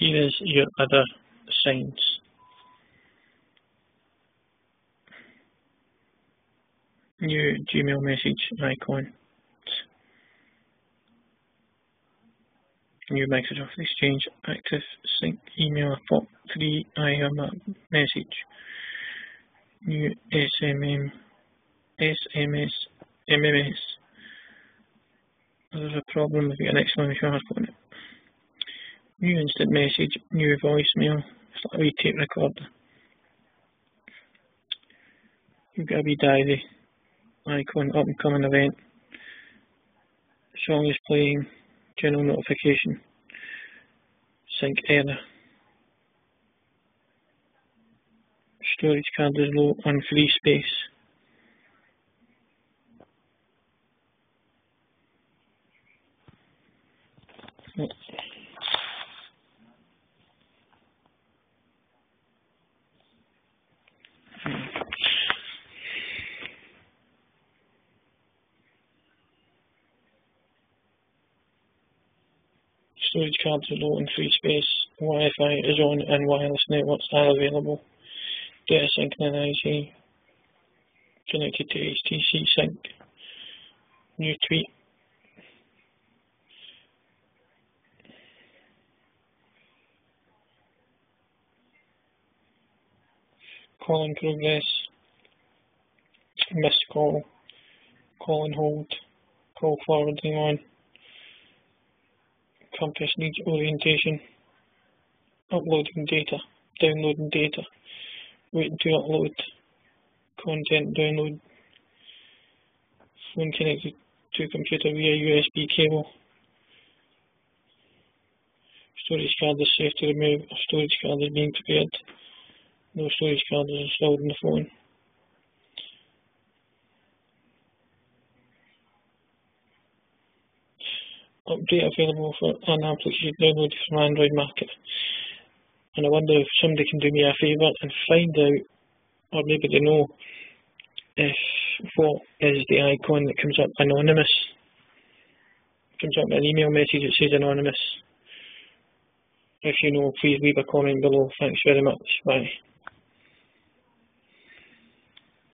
Here is your other signs. New Gmail message icon. New Microsoft Exchange Active Sync email pop 3 I have a message. New SMM SMS MMS. There's a problem with an exclamation mark on it. New instant message, new voicemail, it's like a wee tape recorder. You've got a wee diary icon, up and coming event, song is playing, general notification, sync error. Storage card is low on free space. Storage cards are low in free space. Wi-Fi is on and wireless networks are available. Data synchronizing connected to HTC Sync. New tweet. Call in progress. Missed call. Call and hold. Call forwarding on compass needs orientation, uploading data, downloading data, waiting to upload, content download, phone connected to computer via USB cable, storage card is safe to remove, storage card is being prepared, no storage card is installed in the phone. Update available for an application downloaded from Android Market. And I wonder if somebody can do me a favour and find out, or maybe they know, if what is the icon that comes up anonymous. Comes up an email message that says anonymous. If you know, please leave a comment below. Thanks very much. Bye.